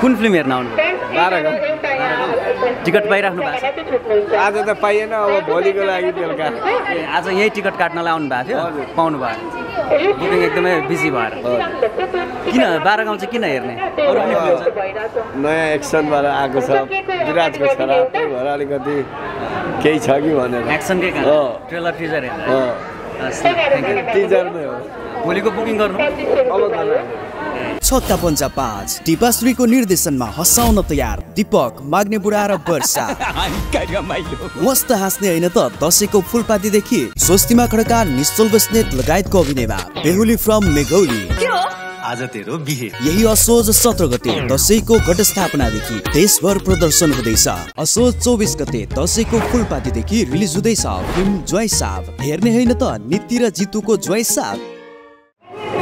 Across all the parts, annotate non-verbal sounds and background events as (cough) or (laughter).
कुन फिल्म हेर्न आउनु टिकट पाइराख्नु भएको छ। आज त पाइएन अब भोलिको लागि बेलुका। आज यही टिकट काट्नलाई आउनु भएको थियो? पाउनु भयो। बुकिङ एकदमै बिजी भएर। किन? बाह्र गाउँ चाहिँ किन हेर्ने? नयाँ एक्सनबाट आएको छ। विराजको छोरा त्यही भएर अलिकति केही छ कि भनेर। एक्सनकै ट्रेलर टिजर हेर्ने टिजरमै हो। भोलिको बुकिङ गर्नु। अब पन्चा पाँच। टिपाश्रीको निर्देशनमा हँसाउन तयार। दीपक माग्ने बुढा र वर्षा। मस्त हाँस्ने होइन त दसैँको फुलपातीदेखि। स्वस्तिमा खड्का निश्चल बस्नेत लगायतको अभिनयमा बेहुली फ्रम मेघौली। आज तेरो बिहे। यही असोज सत्र गते दसैँको घटस्थापनादेखि देशभर प्रदर्शन हुँदैछ। असोज चौबिस गते दसैँको फुलपातीदेखि रिलिज हुँदैछ फिल्म ज्वाइँ साब हेर्ने होइन त नित्य र जितुको ज्वाइँ साब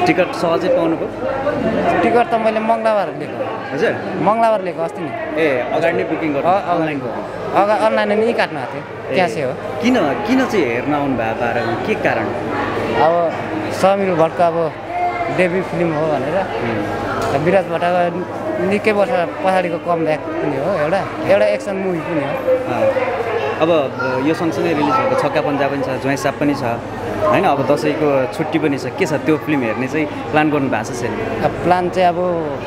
टिकट सहजै पाउनुभयो? टिकट त मैले मङ्गलबार लिएको। हजुर? मङ्गलबार लिएको अस्ति नि। ए अगाडि नै बुकिङ गर्नु अनलाइन अगा अनलाइन नै काट्नु भएको थियो। क्यासै हो। किन किन चाहिँ हेर्न आउनु भयो बाह्र गाउँ के कारण? अब समीर भट्टको अब डेब्यू फिल्म हो भनेर। विराज भट्टको निकै वर्ष पछाडिको कम ब्याक पनि हो एउटा। एउटा एक्सन मुभी पनि हो। अब यो सँगसँगै रिलिज भएको छक्का पन्जा पनि छ ज्वाइँ साप पनि छ होइन? अब दसैँको छुट्टी पनि छ। के छ त्यो फिल्म हेर्ने चाहिँ प्लान गर्नु भएको छ छैन अब प्लान चाहिँ अब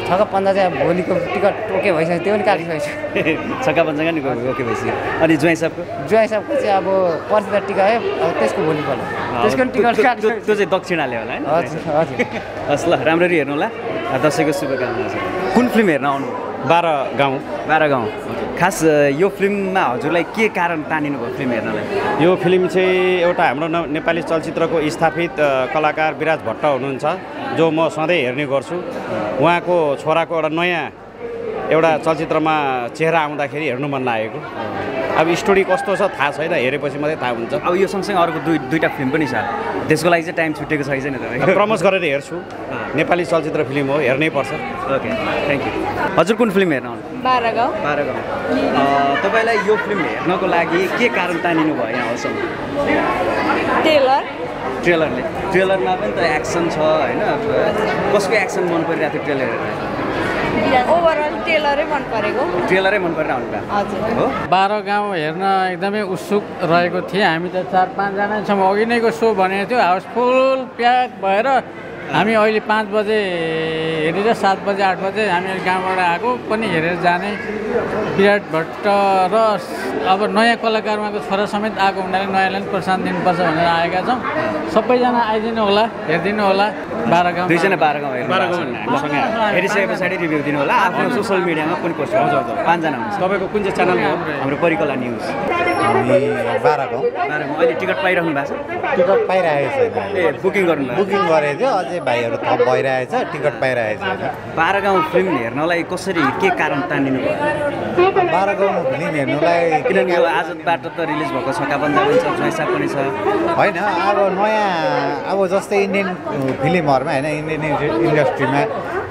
छक्क पन्जा चाहिँ अब भोलिको टिकट ओके भइसक्यो त्यो पनि काटिसकेको (laughs) छक्का पन्जाका नि ओके भइसक्यो। अनि ज्वाइँ सापको? छ जुवा हिसाबको चाहिँ अब पर्सि त टिकट है अब त्यसको भोलिपल्ट त्यसको टिकट त्यो- चाहिँ दक्षिणाले होला होइन? हजुर हजुर। हस् ल राम्ररी हेर्नु होला। दसैँको शुभकामना छ। कुन फिल्म हेर्न आउनु? बाह्र गाउँ। बाह्र गाउँ। खास यो फिल्ममा हजुरलाई के कारण तानिनु भयो फिल्म हेर्नलाई? यो फिल्म चाहिँ एउटा हाम्रो न- नेपाली चलचित्रको स्थापित कलाकार विराज भट्ट हुनुहुन्छ जो म सधैँ हेर्ने गर्छु। उहाँको छोराको एउटा नयाँ एउटा चलचित्रमा चेहरा आउँदाखेरि हेर्नु मन लागेको। अब स्टोरी कस्तो छ थाहा छैन हेरेपछि मात्रै थाहा हुन्छ। अब यो सँगसँगै अर्को दुई दुईवटा फिल्म पनि छ। त्यसको लागि चाहिँ टाइम छुटेको छैन तपाईँ प्रमोस गरेर हेर्छु। नेपाली चलचित्र फिल्म हो हेर्नै पर्छ। ओके थ्याङ्क यू हजुर कुन फिल्म हेर्न? बाह्र गाउँ बाह्र गाउँ अ, तपाईँलाई यो फिल्म हेर्नको लागि के कारण तानिनु भयो यहाँसम्म टेलर ट्रेलरले ट्रेलरमा पनि त एक्सन छ होइन? कसको एक्सन मन परिरहेको थियो ट्रेलर हेर्दा ओभरअल टेलरै मन परेको। ट्रेलरै मन परेर आउनु भयो हजुर। हो? बाह्र गाउँ हेर्न एकदमै उत्सुक रहेको थिएँ। हामी त चार पाँचजना छौँ। अघि नैको सो भनेको थियो। हाउसफुल प्याक भएर हामी अहिले पाँच बजे हेरेर सात बजे आठ बजे हामी गाउँबाट आएको पनि हेरेर जाने। विराट भट्ट र अब नयाँ कलाकार उहाँको छोरा समेत आएको हुनाले नयाँलाई पनि प्रोत्साहन दिनुपर्छ भनेर आएका छौँ। सबैजना आइदिनु होला हेरिदिनु होला। बाह्र गाउँ दुईजना बाह्र गाउँ हामीसँगै आयो। हेरिसके पछाडि रिभ्यू दिनु होला। आफ्नो सोसियल मिडियामा पनि पोस्ट पाँचजना हुन्छ तपाईँको कुन चाहिँ च्यानल हो? हाम्रो परिकला न्युज हामी बाह्र गाउँ। बाह्र गाउँ। अहिले टिकट पाइराख्नु भएको छ? टिकट पाइरहेको छैन ए बुकिङ गर्नु बुकिङ गरेको थियो। अझै भाइहरू थप भइरहेछ टिकट पाइरहेको छैन बाह्र गाउँ फिल्म हेर्नलाई कसरी के कारण तानिनु भयो बाह्र गाउँ फिल्म हेर्नुलाई किनभने यो आजबाट त रिलिज भएको छक्का पन्जा पनि छ ज्वाइसा पनि छ। होइन अब नयाँ अब जस्तै इन्डियन फिल्महरूमा होइन इन्डियन इन्डस्ट्रीमा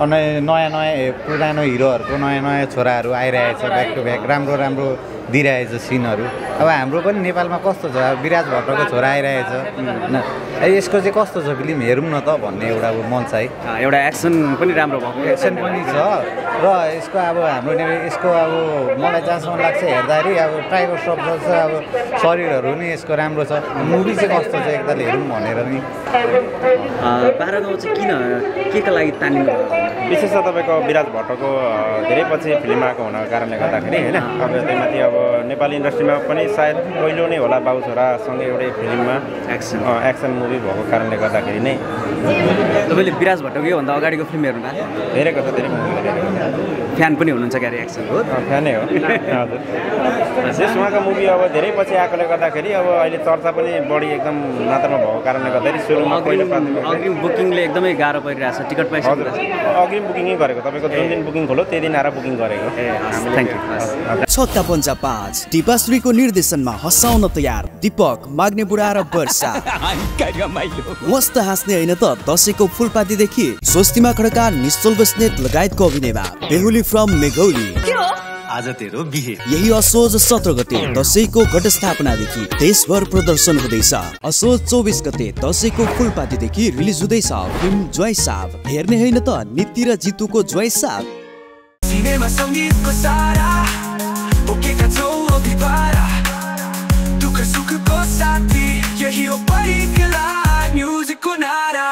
अनि नयाँ नयाँ पुरानो हिरोहरूको नयाँ नयाँ छोराहरू आइरहेछ ब्याक टु ब्याक राम्रो राम्रो दिइरहेछ सिनहरू। अब हाम्रो पनि नेपालमा कस्तो छ? अब विराज भट्टको छोरा आइरहेछ। यसको चाहिँ कस्तो छ फिल्म? हेरौँ न त भन्ने एउटा अब मन छ है। एउटा एक्सन पनि राम्रो भएको। एक्सन पनि छ। र यसको अब हाम्रो यसको अब मलाई जहाँसम्म लाग्छ हेर्दाखेरि अब टाइगर स्रफ जस्तो अब शरीरहरू नि यसको राम्रो छ। मुभी चाहिँ कस्तो छ एकताल हेरौँ भनेर नि। बाह्र गाउँ चाहिँ किन के को लागि तानिनु विशेष त तपाईँको विराज भट्टको धेरै पछि फिल्म आएको हुनको कारणले गर्दाखेरि होइन? अब त्यहीमाथि अब नेपाली इन्डस्ट्रीमा पनि सायद पहिलो नै होला बाउ छोरासँगै एउटै फिल्ममा एक्सन एक्सन मुभी भएको कारणले गर्दाखेरि नै। तपाईँले विराज भट्टको योभन्दा अगाडिको फिल्म हेर्नु भएको छ धेरै मुभी हेरेको फ्यान पनि हुनुहुन्छ क्यारे एक्सन हो छ फ्यानै हो। हजुर। उहाँको मुभी अब धेरै पछि आएकोले गर्दाखेरि अब अहिले चर्चा पनि बढी एकदम मात्रामा भएको कारणले गर्दाखेरि सुरुमा पहिलो अग्रिम बुकिङले एकदमै गाह्रो परिरहेछ टिकट पाइसक्नु हजुर। अग्रिम बुकिङै गरेको तपाईँको जुन दिन बुकिङ खोलो त्यही दिन आएर बुकिङ गरेको। ए थ्याङ्क यू पन्चा पाँच। टिपाश्रीको निर्देशनमा हँसाउन तयार। दीपक माग्ने बुढा र वर्षा। (laughs) मस्त हाँस्ने होइन त दसैँको फुलपातीदेखि स्वस्तिमा खड्का निश्चल बस्नेत लगायतको अभिनयमा बेहुली फ्रम मेघौली। आज तेरो बिहे। यही असोज सत्र गते दसैँको घटस्थापनादेखि देशभर प्रदर्शन हुँदैछ। असोज चौबिस गते दसैँको फुलपातीदेखि रिलिज हुँदैछ फिल्म ज्वाइँ साब हेर्ने होइन त नित्य र जितुको ज्वाइँ साब सिनेमा सङ्गीतको सारा che cazzo ti para Ducă sucă posati E hio pari che la music unara